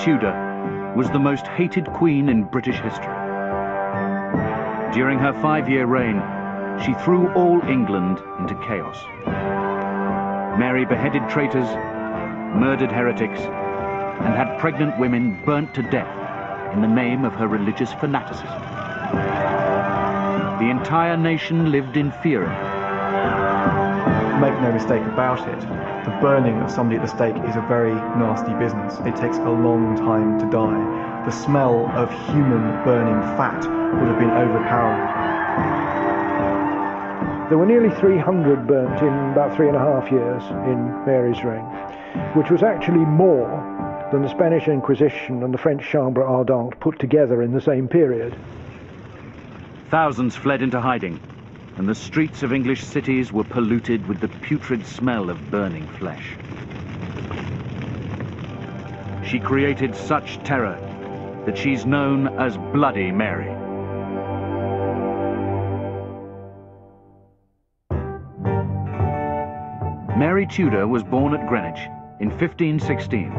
Tudor was the most hated queen in British history. During her five-year reign, she threw all England into chaos. Mary beheaded traitors, murdered heretics, and had pregnant women burnt to death in the name of her religious fanaticism. The entire nation lived in fear of her. Make no mistake about it, the burning of somebody at the stake is a very nasty business. It takes a long time to die. The smell of human burning fat would have been overpowering. There were nearly 300 burnt in about three and a half years in Mary's reign, which was actually more than the Spanish Inquisition and the French Chambre Ardente put together in the same period. Thousands fled into hiding, and the streets of English cities were polluted with the putrid smell of burning flesh. She created such terror that she's known as Bloody Mary. Mary Tudor was born at Greenwich in 1516.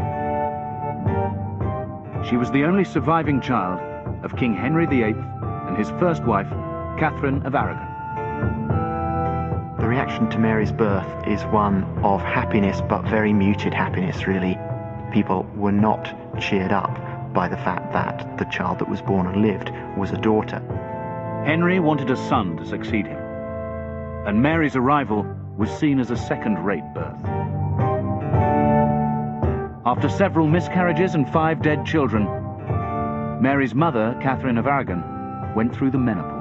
She was the only surviving child of King Henry VIII and his first wife, Catherine of Aragon. The reaction to Mary's birth is one of happiness, but very muted happiness, really. People were not cheered up by the fact that the child that was born and lived was a daughter. Henry wanted a son to succeed him, and Mary's arrival was seen as a second-rate birth. After several miscarriages and five dead children, Mary's mother, Catherine of Aragon, went through the menopause.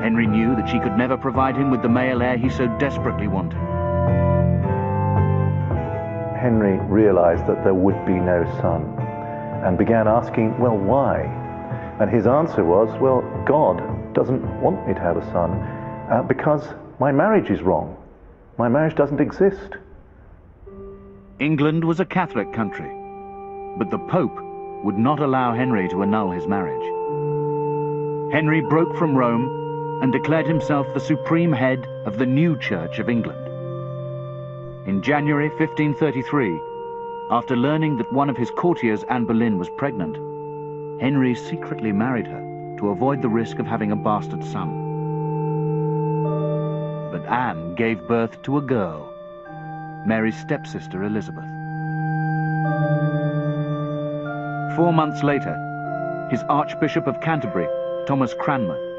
Henry knew that she could never provide him with the male heir he so desperately wanted. Henry realized that there would be no son and began asking, well, why? And his answer was, well, God doesn't want me to have a son uh, because my marriage is wrong. My marriage doesn't exist. England was a Catholic country, but the Pope would not allow Henry to annul his marriage. Henry broke from Rome and declared himself the supreme head of the new Church of England. In January 1533, after learning that one of his courtiers, Anne Boleyn, was pregnant, Henry secretly married her to avoid the risk of having a bastard son. But Anne gave birth to a girl, Mary's stepsister Elizabeth. Four months later, his Archbishop of Canterbury, Thomas Cranmer,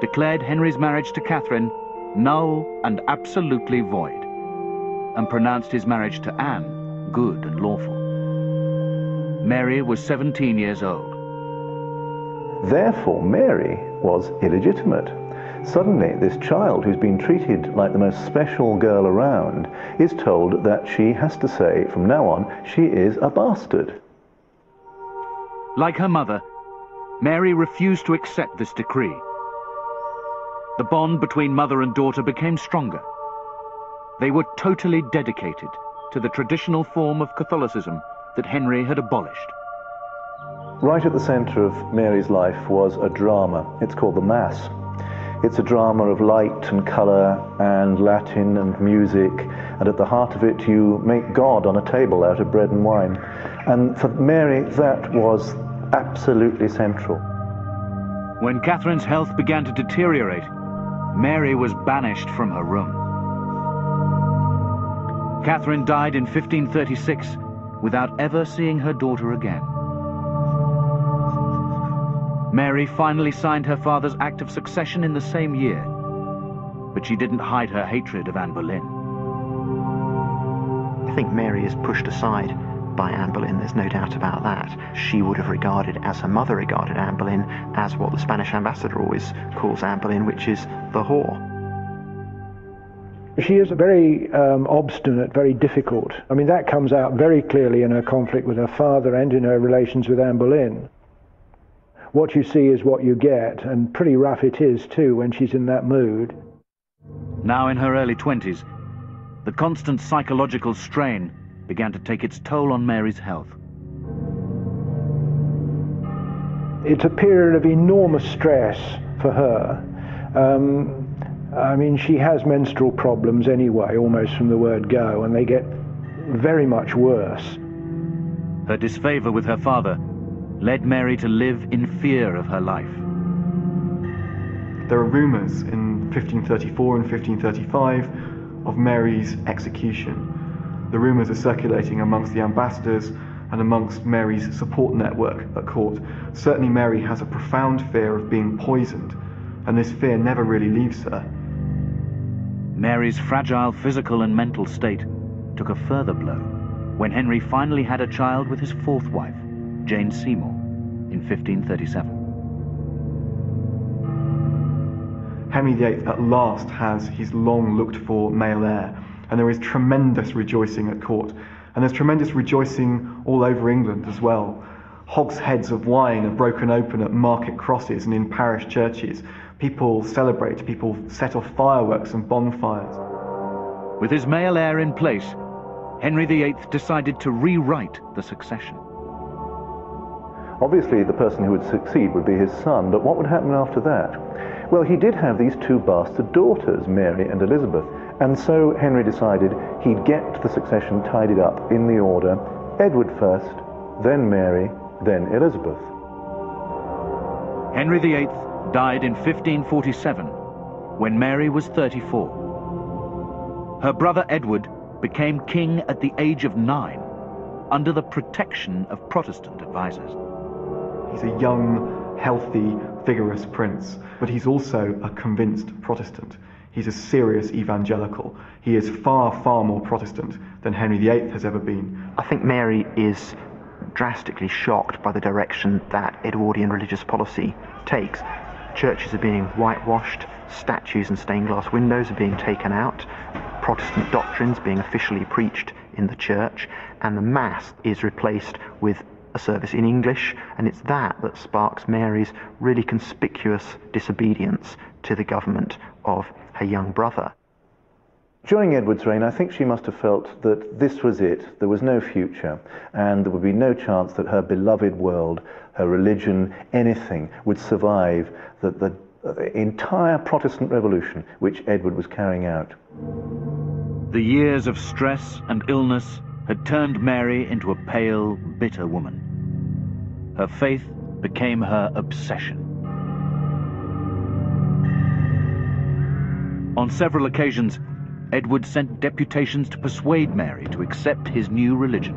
declared Henry's marriage to Catherine null and absolutely void, and pronounced his marriage to Anne good and lawful. Mary was 17 years old. Therefore, Mary was illegitimate. Suddenly, this child who's been treated like the most special girl around is told that she has to say from now on she is a bastard. Like her mother, Mary refused to accept this decree. The bond between mother and daughter became stronger. They were totally dedicated to the traditional form of Catholicism that Henry had abolished. Right at the centre of Mary's life was a drama. It's called the Mass. It's a drama of light and colour and Latin and music, and at the heart of it, you make God on a table out of bread and wine. And for Mary, that was absolutely central. When Catherine's health began to deteriorate, Mary was banished from her room. Catherine died in 1536 without ever seeing her daughter again. Mary finally signed her father's act of succession in the same year, but she didn't hide her hatred of Anne Boleyn. I think Mary is pushed aside by Anne Boleyn, there's no doubt about that. She would have regarded, as her mother regarded Anne Boleyn, as what the Spanish ambassador always calls Anne Boleyn, which is the whore. She is very um, obstinate, very difficult. I mean, that comes out very clearly in her conflict with her father and in her relations with Anne Boleyn. What you see is what you get, and pretty rough it is too when she's in that mood. Now in her early 20s, the constant psychological strain began to take its toll on Mary's health. It's a period of enormous stress for her. Um, I mean, she has menstrual problems anyway, almost from the word go, and they get very much worse. Her disfavor with her father led Mary to live in fear of her life. There are rumours in 1534 and 1535 of Mary's execution. The rumours are circulating amongst the ambassadors and amongst Mary's support network at court. Certainly, Mary has a profound fear of being poisoned, and this fear never really leaves her. Mary's fragile physical and mental state took a further blow when Henry finally had a child with his fourth wife, Jane Seymour, in 1537. Henry VIII at last has his long looked for male heir, and there is tremendous rejoicing at court. And there's tremendous rejoicing all over England as well. Hogsheads of wine are broken open at market crosses and in parish churches. People celebrate, people set off fireworks and bonfires. With his male heir in place, Henry VIII decided to rewrite the succession. Obviously, the person who would succeed would be his son, but what would happen after that? Well, he did have these two bastard daughters, Mary and Elizabeth, and so Henry decided he'd get the succession tidied up in the order Edward first, then Mary, then Elizabeth. Henry VIII died in 1547 when Mary was 34. Her brother Edward became king at the age of nine under the protection of Protestant advisers. He's a young, healthy, vigorous prince, but he's also a convinced Protestant. He's a serious evangelical. He is far, far more Protestant than Henry VIII has ever been. I think Mary is drastically shocked by the direction that Edwardian religious policy takes. Churches are being whitewashed, statues and stained glass windows are being taken out, Protestant doctrines being officially preached in the church, and the Mass is replaced with a service in English, and it's that that sparks Mary's really conspicuous disobedience to the government of her young brother. During Edward's reign, I think she must have felt that this was it, there was no future, and there would be no chance that her beloved world, her religion, anything would survive the, the, the entire Protestant revolution which Edward was carrying out. The years of stress and illness had turned Mary into a pale, bitter woman. Her faith became her obsession. On several occasions, Edward sent deputations to persuade Mary to accept his new religion.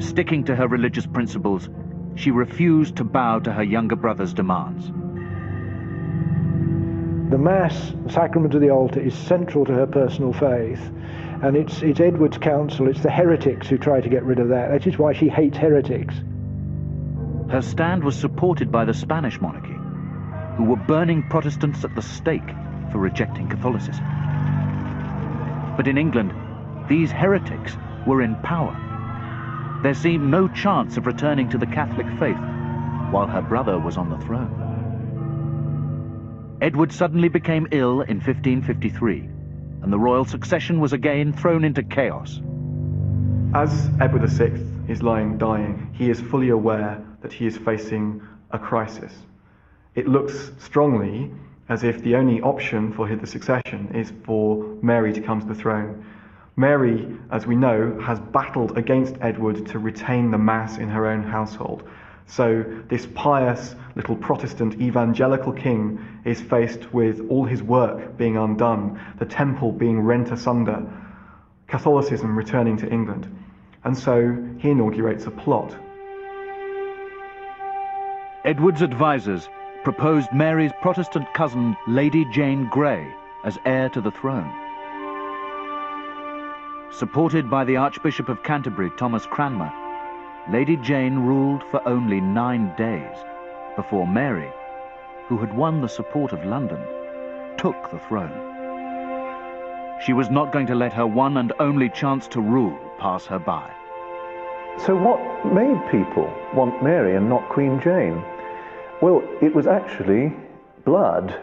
Sticking to her religious principles, she refused to bow to her younger brother's demands. The Mass, the sacrament of the altar, is central to her personal faith. And it's, it's Edward's council, it's the heretics who try to get rid of that. That is why she hates heretics. Her stand was supported by the Spanish monarchy, who were burning Protestants at the stake for rejecting Catholicism. But in England, these heretics were in power. There seemed no chance of returning to the Catholic faith while her brother was on the throne. Edward suddenly became ill in 1553, and the royal succession was again thrown into chaos. As Edward VI is lying dying, he is fully aware that he is facing a crisis. It looks strongly as if the only option for the succession is for Mary to come to the throne. Mary, as we know, has battled against Edward to retain the Mass in her own household. So, this pious little Protestant evangelical king is faced with all his work being undone, the temple being rent asunder, Catholicism returning to England. And so he inaugurates a plot. Edward's advisers proposed Mary's Protestant cousin, Lady Jane Grey, as heir to the throne. Supported by the Archbishop of Canterbury, Thomas Cranmer, Lady Jane ruled for only nine days before Mary, who had won the support of London, took the throne. She was not going to let her one and only chance to rule pass her by. So what made people want Mary and not Queen Jane? Well, it was actually blood.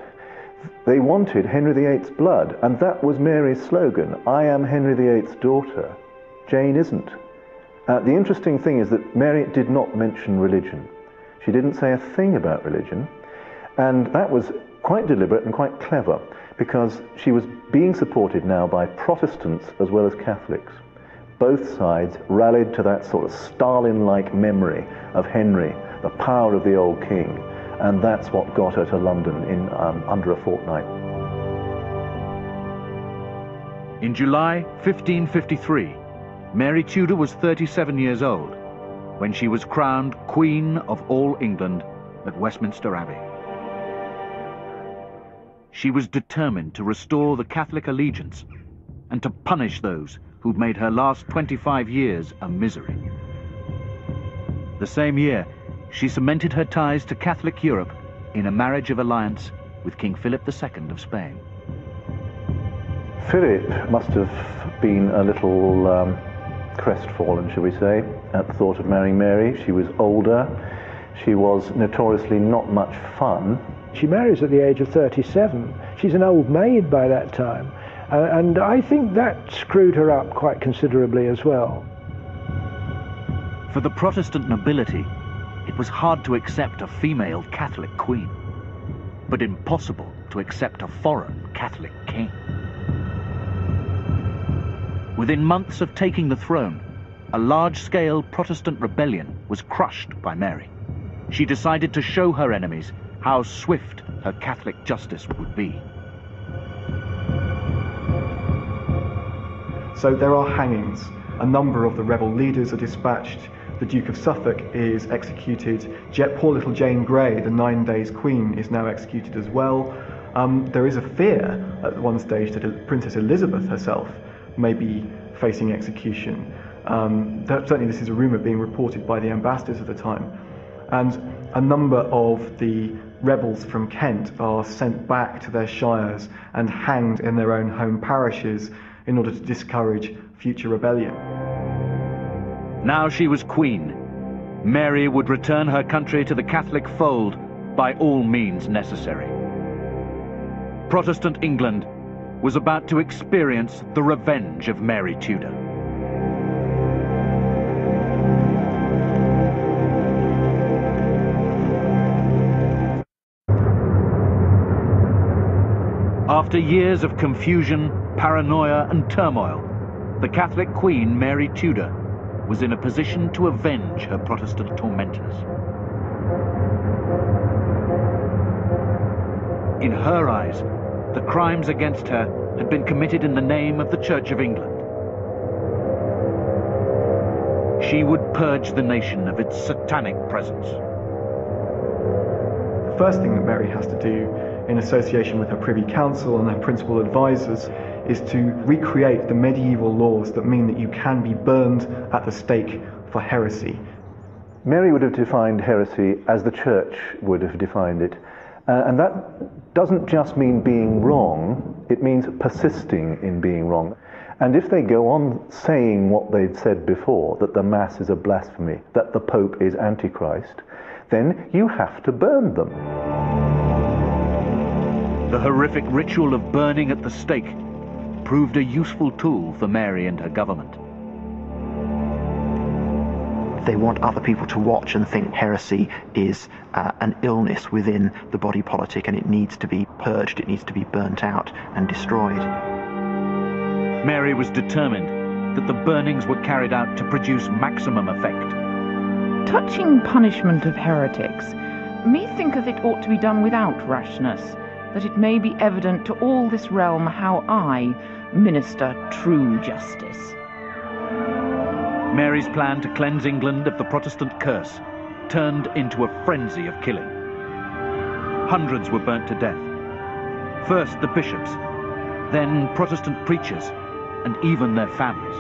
They wanted Henry VIII's blood, and that was Mary's slogan, I am Henry VIII's daughter. Jane isn't. Uh, the interesting thing is that Mary did not mention religion. She didn't say a thing about religion, and that was quite deliberate and quite clever because she was being supported now by Protestants as well as Catholics. both sides rallied to that sort of Stalin like memory of Henry, the power of the old king, and that's what got her to London in um, under a fortnight. In July 1553, Mary Tudor was 37 years old when she was crowned Queen of all England at Westminster Abbey. She was determined to restore the Catholic allegiance and to punish those who'd made her last 25 years a misery. The same year, she cemented her ties to Catholic Europe in a marriage of alliance with King Philip II of Spain. Philip must have been a little um, crestfallen, shall we say, at the thought of marrying Mary. She was older. She was notoriously not much fun. She marries at the age of 37. She's an old maid by that time. Uh, and I think that screwed her up quite considerably as well. For the Protestant nobility, it was hard to accept a female Catholic queen, but impossible to accept a foreign Catholic king. Within months of taking the throne, a large-scale Protestant rebellion was crushed by Mary. She decided to show her enemies how swift her Catholic justice would be. So there are hangings. A number of the rebel leaders are dispatched. The Duke of Suffolk is executed. Poor little Jane Grey, the nine days queen, is now executed as well. Um, there is a fear at one stage that Princess Elizabeth herself may be facing execution. Um, certainly, this is a rumour being reported by the ambassadors at the time. And a number of the rebels from Kent are sent back to their shires and hanged in their own home parishes in order to discourage future rebellion. Now she was queen. Mary would return her country to the Catholic fold by all means necessary. Protestant England was about to experience the revenge of Mary Tudor. After years of confusion, paranoia and turmoil, the Catholic Queen Mary Tudor was in a position to avenge her Protestant tormentors. In her eyes, the crimes against her had been committed in the name of the Church of England. She would purge the nation of its satanic presence. The first thing that Mary has to do in association with her Privy Council and her principal advisors, is to recreate the medieval laws that mean that you can be burned at the stake for heresy. Mary would have defined heresy as the church would have defined it. Uh, and that doesn't just mean being wrong, it means persisting in being wrong. And if they go on saying what they've said before, that the Mass is a blasphemy, that the Pope is Antichrist, then you have to burn them. The horrific ritual of burning at the stake proved a useful tool for Mary and her government. They want other people to watch and think heresy is uh, an illness within the body politic and it needs to be purged, it needs to be burnt out and destroyed. Mary was determined that the burnings were carried out to produce maximum effect. Touching punishment of heretics, me thinketh it ought to be done without rashness that it may be evident to all this realm how I minister true justice. Mary's plan to cleanse England of the Protestant curse turned into a frenzy of killing. Hundreds were burnt to death. First the bishops, then Protestant preachers, and even their families.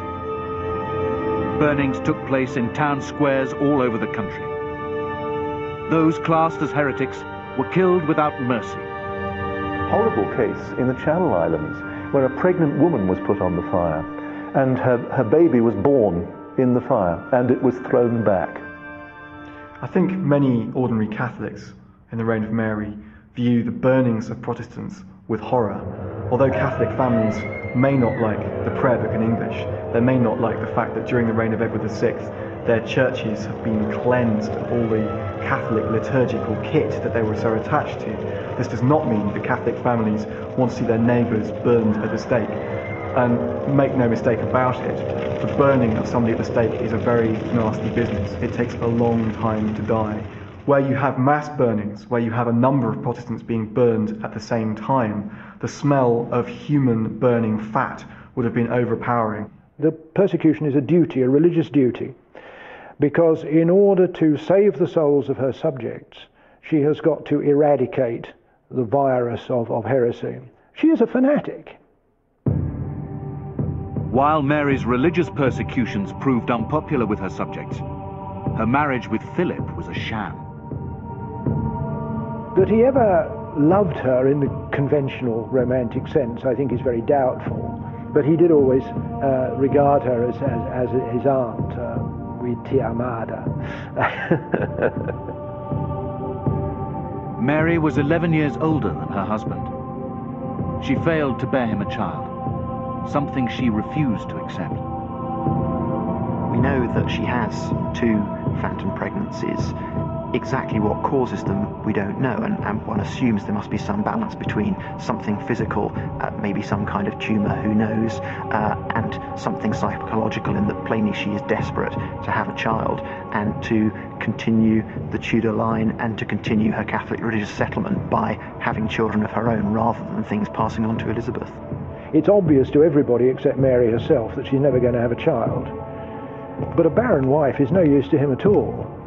Burnings took place in town squares all over the country. Those classed as heretics were killed without mercy horrible case in the Channel Islands where a pregnant woman was put on the fire and her, her baby was born in the fire and it was thrown back. I think many ordinary Catholics in the reign of Mary view the burnings of Protestants with horror. Although Catholic families may not like the prayer book in English, they may not like the fact that during the reign of Edward VI, their churches have been cleansed of all the Catholic liturgical kit that they were so attached to. This does not mean that Catholic families want to see their neighbours burned at the stake. And make no mistake about it, the burning of somebody at the stake is a very nasty business. It takes a long time to die. Where you have mass burnings, where you have a number of Protestants being burned at the same time, the smell of human burning fat would have been overpowering. The persecution is a duty, a religious duty, because in order to save the souls of her subjects, she has got to eradicate the virus of, of heresy. She is a fanatic. While Mary's religious persecutions proved unpopular with her subjects, her marriage with Philip was a sham. That he ever loved her in the conventional romantic sense, I think, is very doubtful. But he did always uh, regard her as, as, as his aunt, amada. Mary was 11 years older than her husband. She failed to bear him a child, something she refused to accept. We know that she has two phantom pregnancies exactly what causes them, we don't know, and, and, one assumes there must be some balance between something physical, uh, maybe some kind of tumour, who knows, uh, and something psychological in that plainly she is desperate to have a child and to continue the Tudor line and to continue her Catholic religious settlement by having children of her own rather than things passing on to Elizabeth. It's obvious to everybody except Mary herself that she's never going to have a child. But a barren wife is no use to him at all.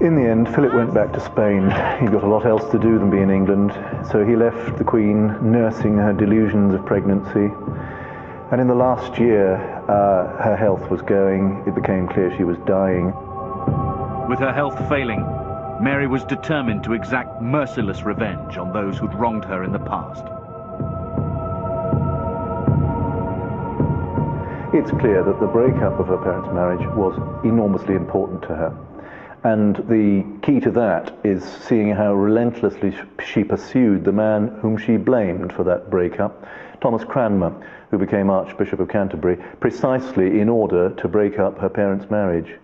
In the end, Philip went back to Spain. He'd got a lot else to do than be in England, so he left the Queen nursing her delusions of pregnancy. And in the last year, uh, her health was going. It became clear she was dying. With her health failing, Mary was determined to exact merciless revenge on those who'd wronged her in the past. It's clear that the breakup of her parents' marriage was enormously important to her. And the key to that is seeing how relentlessly she pursued the man whom she blamed for that breakup, Thomas Cranmer, who became Archbishop of Canterbury, precisely in order to break up her parents' marriage.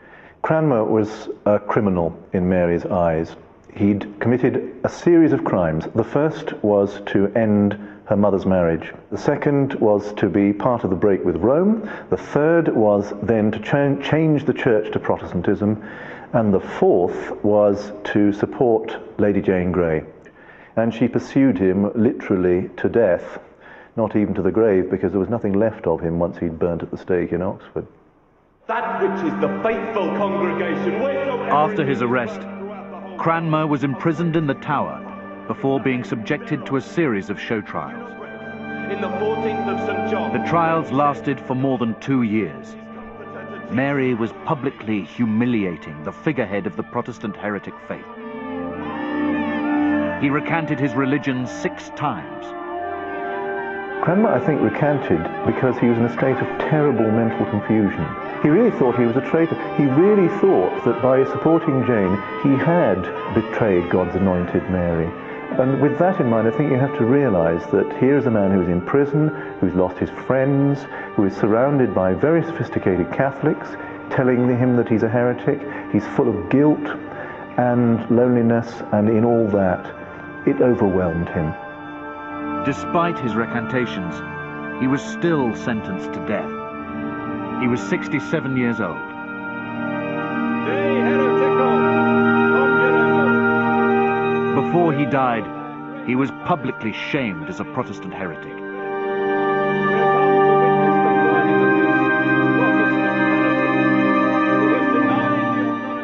Cranmer was a criminal in Mary's eyes. He'd committed a series of crimes. The first was to end her mother's marriage. The second was to be part of the break with Rome. The third was then to ch- change the church to Protestantism. And the fourth was to support Lady Jane Grey. And she pursued him literally to death, not even to the grave, because there was nothing left of him once he'd burnt at the stake in Oxford. That which is the faithful congregation. After his arrest, Cranmer was imprisoned in the Tower before being subjected to a series of show trials. In the 14th of St. John. The trials lasted for more than two years. Mary was publicly humiliating the figurehead of the Protestant heretic faith. He recanted his religion six times. Cranmer, I think, recanted because he was in a state of terrible mental confusion. He really thought he was a traitor. He really thought that by supporting Jane, he had betrayed God's anointed Mary. And with that in mind, I think you have to realize that here is a man who's in prison, who's lost his friends, who is surrounded by very sophisticated Catholics telling him that he's a heretic. He's full of guilt and loneliness, and in all that, it overwhelmed him. Despite his recantations, he was still sentenced to death. He was 67 years old. Before he died, he was publicly shamed as a Protestant heretic.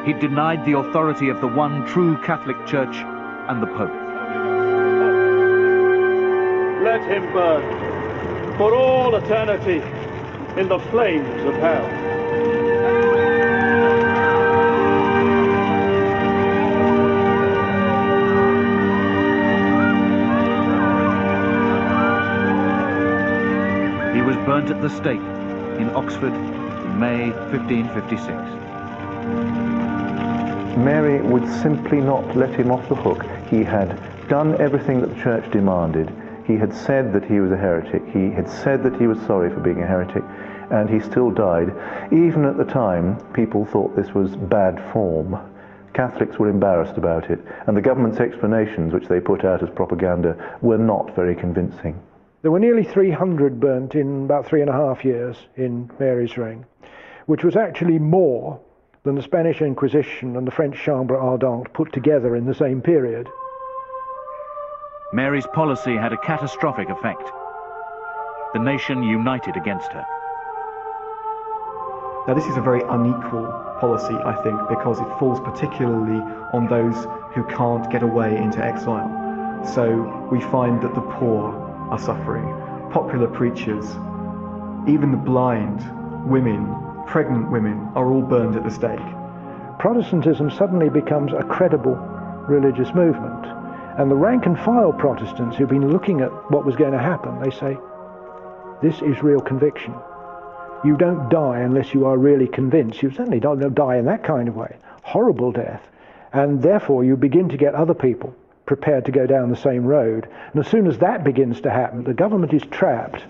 He denied the authority of the one true Catholic Church and the Pope. Let him burn for all eternity in the flames of hell. Burnt at the stake in Oxford in May 1556. Mary would simply not let him off the hook. He had done everything that the church demanded. He had said that he was a heretic. He had said that he was sorry for being a heretic, and he still died. Even at the time, people thought this was bad form. Catholics were embarrassed about it, and the government's explanations, which they put out as propaganda, were not very convincing. There were nearly 300 burnt in about three and a half years in Mary's reign, which was actually more than the Spanish Inquisition and the French Chambre Ardente put together in the same period. Mary's policy had a catastrophic effect. The nation united against her. Now, this is a very unequal policy, I think, because it falls particularly on those who can't get away into exile. So we find that the poor are suffering, popular preachers, even the blind, women, pregnant women are all burned at the stake. Protestantism suddenly becomes a credible religious movement. And the rank and file Protestants who've been looking at what was going to happen, they say, this is real conviction. You don't die unless you are really convinced. You certainly don't die in that kind of way. Horrible death. And therefore, you begin to get other people prepared to go down the same road. And as soon as that begins to happen, the government is trapped.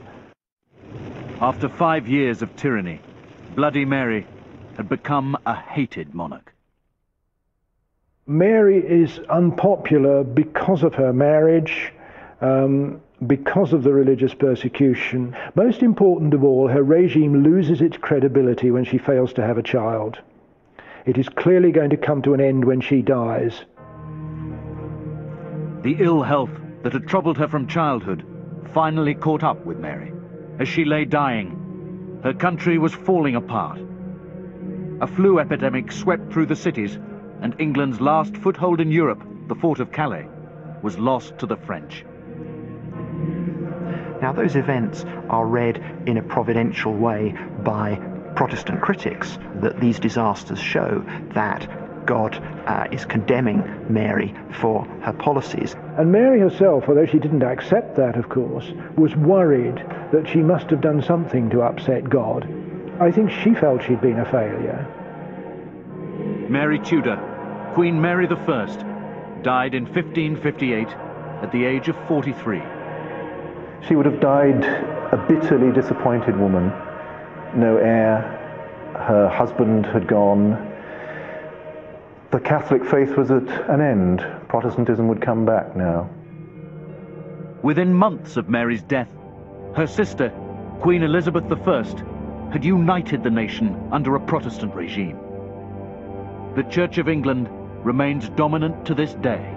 After five years of tyranny, Bloody Mary had become a hated monarch. Mary is unpopular because of her marriage. Um, because of the religious persecution. Most important of all, her regime loses its credibility when she fails to have a child. It is clearly going to come to an end when she dies. The ill health that had troubled her from childhood finally caught up with Mary. As she lay dying, her country was falling apart. A flu epidemic swept through the cities, and England's last foothold in Europe, the fort of Calais, was lost to the French. Now, those events are read in a providential way by Protestant critics, that these disasters show that God uh, is condemning Mary for her policies. And Mary herself, although she didn't accept that, of course, was worried that she must have done something to upset God. I think she felt she'd been a failure. Mary Tudor, Queen Mary I, died in 1558 at the age of 43. She would have died a bitterly disappointed woman. No heir, her husband had gone. The Catholic faith was at an end. Protestantism would come back now. Within months of Mary's death, her sister, Queen Elizabeth I, had united the nation under a Protestant regime. The Church of England remains dominant to this day.